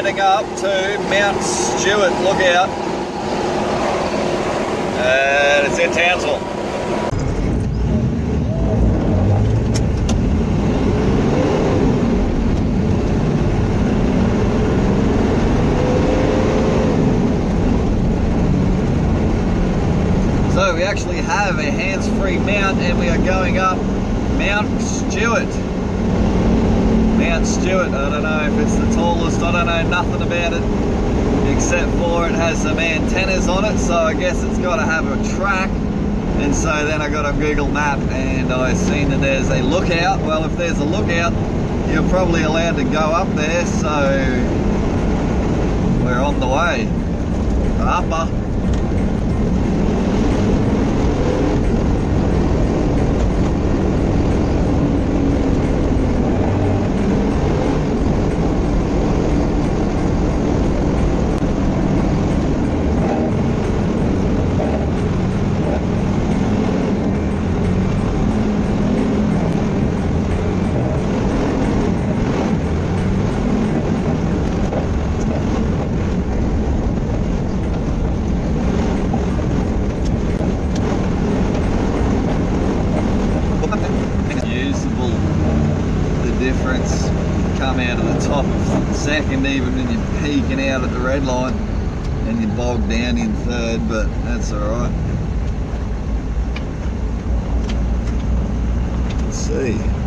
heading up to Mount Stuart Lookout. And it's in Townsville. So we actually have a hands-free mount and we are going up Mount Stuart. Mount Stuart, I don't know if it's the tallest, I don't know nothing about it except for it has some antennas on it so I guess it's got to have a track. And so then I got a Google map and I seen that there's a lookout. Well if there's a lookout you're probably allowed to go up there so we're on the way. Upper usable the difference come out of the top of second even when you're peaking at line and you bog down in third but that's all right. Let's see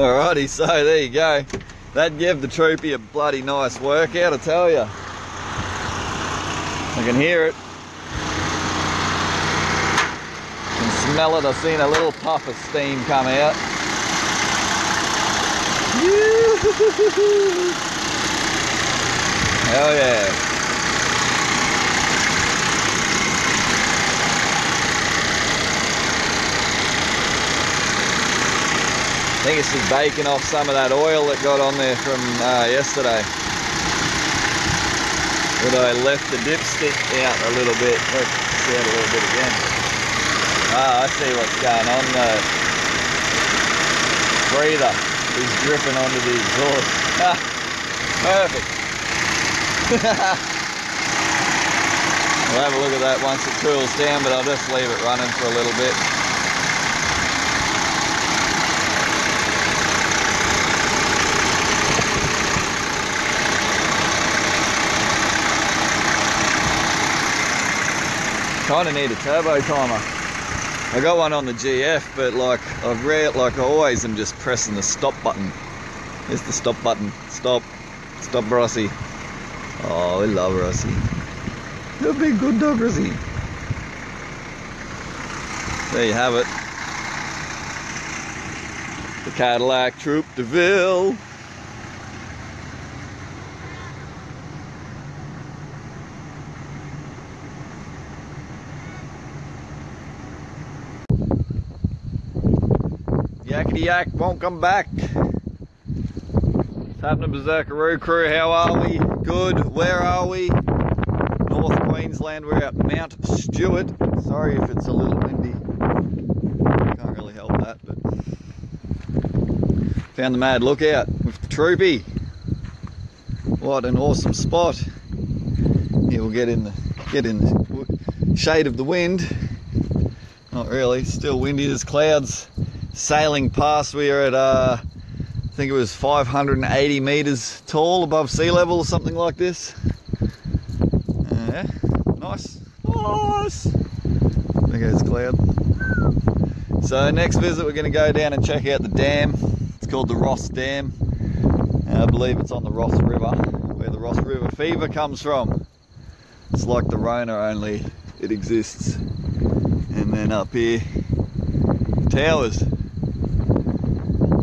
Alrighty, so there you go. That gave the troopy a bloody nice workout, I tell you. I can hear it. I can smell it. I've seen a little puff of steam come out. Hell yeah. I think it's just baking off some of that oil that got on there from uh, yesterday. But I left the dipstick out a little bit. Let's see it a little bit again. Ah, I see what's going on. The breather is dripping onto the exhaust. Perfect. we'll have a look at that once it cools down, but I'll just leave it running for a little bit. Kind of need a turbo timer. I got one on the GF, but like I've read, like I always am just pressing the stop button. Here's the stop button. Stop. Stop, Rossi. Oh, we love Rossi. You're a big good dog, Rossi. There you have it. The Cadillac Troop DeVille. Yakety yak won't come back. What's happening, Berserkaru crew? How are we? Good. Where are we? North Queensland. We're at Mount Stuart. Sorry if it's a little windy. Can't really help that, but found the mad lookout with the troopy. What an awesome spot. Here we'll get in the get in the shade of the wind. Not really. Still windy. There's clouds sailing past. We are at, uh, I think it was 580 meters tall above sea level or something like this. Yeah, nice, nice. There goes cloud. So next visit, we're going to go down and check out the dam. It's called the Ross Dam. And I believe it's on the Ross River, where the Ross River fever comes from. It's like the Rona, only it exists. And then up here, towers.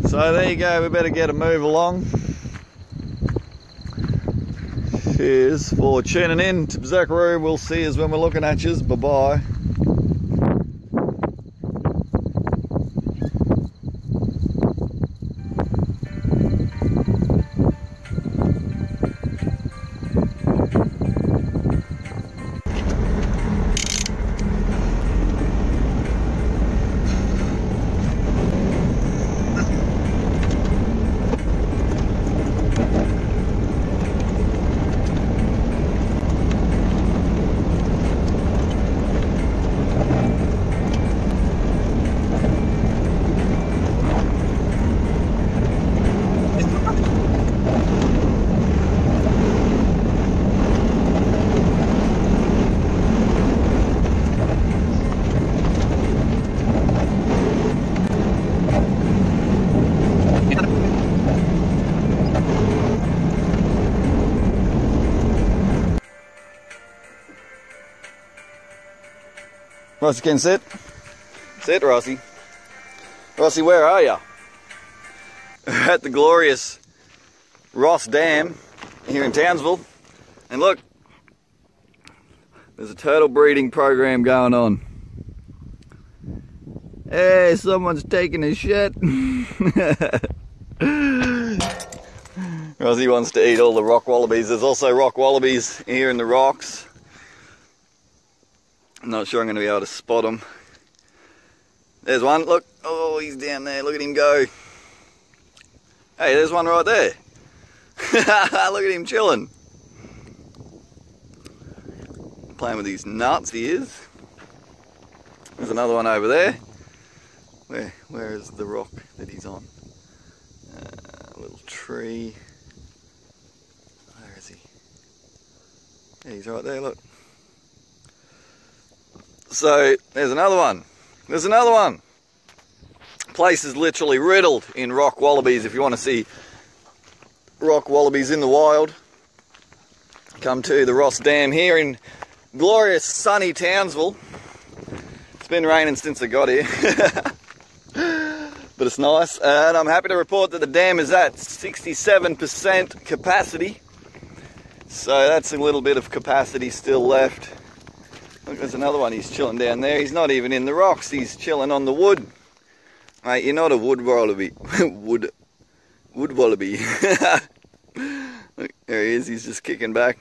So there you go, we better get a move along. Cheers for tuning in to Berserkaru. We'll see you when we're looking at you. Bye bye. Rossi can sit. Sit, Rossi. Rossi, where are you? At the glorious Ross Dam here in Townsville. And look, there's a turtle breeding program going on. Hey, someone's taking a shit. Rosie wants to eat all the rock wallabies. There's also rock wallabies here in the rocks. I'm not sure I'm going to be able to spot them. There's one, look. Oh, he's down there. Look at him go. Hey, there's one right there. look at him chilling. Playing with these nuts he is. There's another one over there. Where, where is the rock that he's on? Uh, little tree. Where is he? Yeah, he's right there, look. So, there's another one. There's another one. Place is literally riddled in rock wallabies. If you want to see rock wallabies in the wild, come to the Ross Dam here in glorious sunny Townsville. It's been raining since I got here. but it's nice. And I'm happy to report that the dam is at 67% capacity. So that's a little bit of capacity still left. Look, there's another one. He's chilling down there. He's not even in the rocks. He's chilling on the wood. Mate, you're not a wood wallaby. wood, wood wallaby. Look, there he is. He's just kicking back.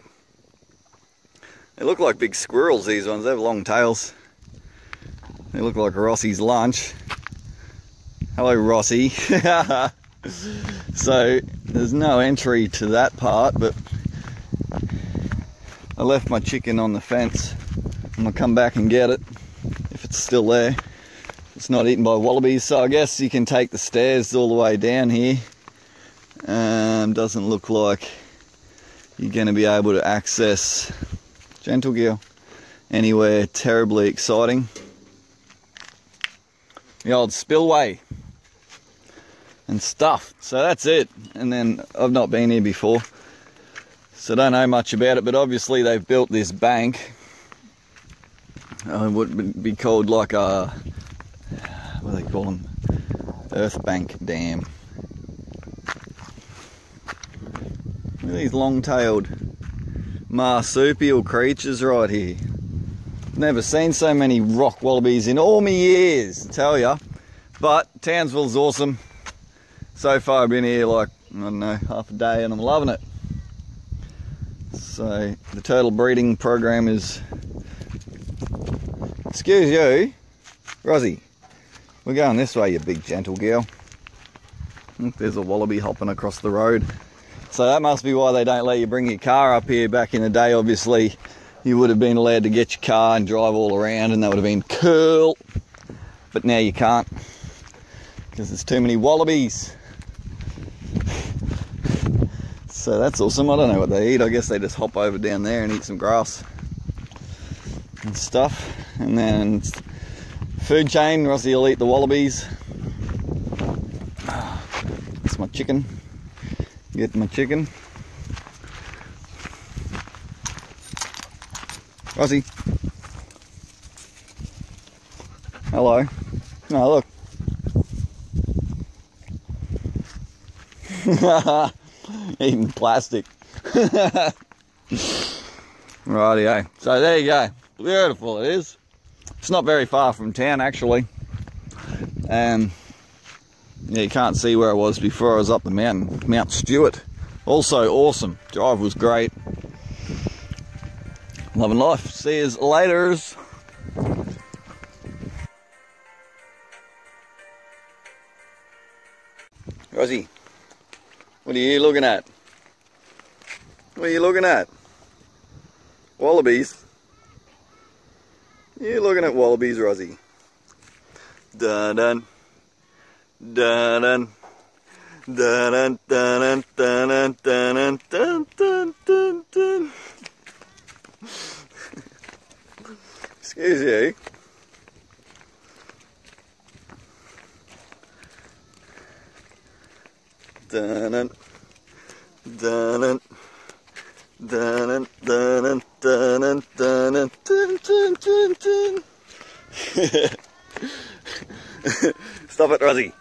They look like big squirrels, these ones. They have long tails. They look like Rossi's lunch. Hello, Rossi. so, there's no entry to that part, but I left my chicken on the fence. I'm gonna come back and get it if it's still there. It's not eaten by wallabies, so I guess you can take the stairs all the way down here. Um, doesn't look like you're to be able to access Gentle Gill anywhere terribly exciting. The old spillway and stuff. So that's it. And then I've not been here before, so don't know much about it. But obviously they've built this bank. Uh, would be called like a what do they call them? Earth Bank Dam. Look at these long-tailed marsupial creatures right here. Never seen so many rock wallabies in all my years, I tell ya. But Townsville's awesome. So far I've been here like, I don't know, half a day and I'm loving it. So the turtle breeding program is... Excuse you, Rosie. We're going this way, you big gentle girl. There's a wallaby hopping across the road. So that must be why they don't let you bring your car up here. Back in the day, obviously, you would have been allowed to get your car and drive all around and that would have been cool. But now you can't because there's too many wallabies. So that's awesome. I don't know what they eat. I guess they just hop over down there and eat some grass and stuff. And then food chain, Rossi will eat the wallabies. That's my chicken. Get my chicken. Rossi. Hello. No, look. Eating plastic. Rightio. So there you go. Beautiful it is. It's not very far from town actually. Um, yeah, you can't see where I was before I was up the mountain, Mount Stuart. Also awesome. Drive was great. Loving life. See you later. Rosie, what are you looking at? What are you looking at? Wallabies. You're looking at wallabies, Rosie. Dun dun. Dun dun. Dun dun dun dun dun dun dun dun dun Excuse you. Dun dun. Dun dun. Dun dun dun dun dun dun dun dun dun dun Stop it, Rosie.